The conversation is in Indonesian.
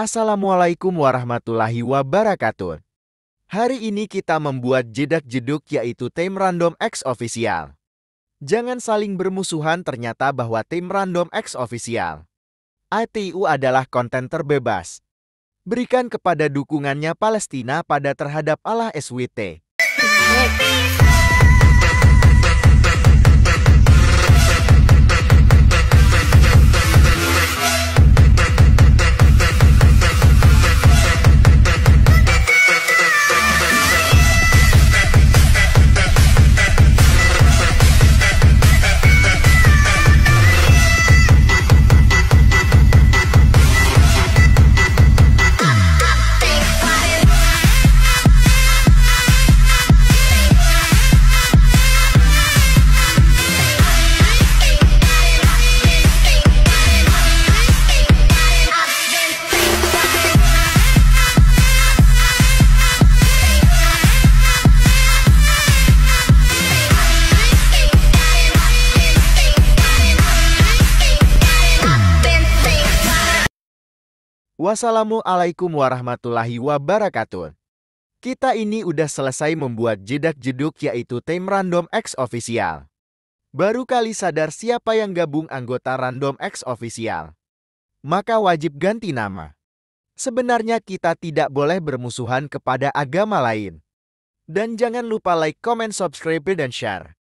Assalamualaikum warahmatullahi wabarakatuh. Hari ini kita membuat jedak jeduk yaitu tim Random X Official. Jangan saling bermusuhan ternyata bahwa tim Random X Official. ITU adalah konten terbebas. Berikan kepada dukungannya Palestina pada terhadap Allah SWT. Wassalamualaikum warahmatullahi wabarakatuh. Kita ini udah selesai membuat jedak jeduk yaitu tim Random X Official. Baru kali sadar siapa yang gabung anggota Random X Official. Maka wajib ganti nama. Sebenarnya kita tidak boleh bermusuhan kepada agama lain. Dan jangan lupa like, comment, subscribe, dan share.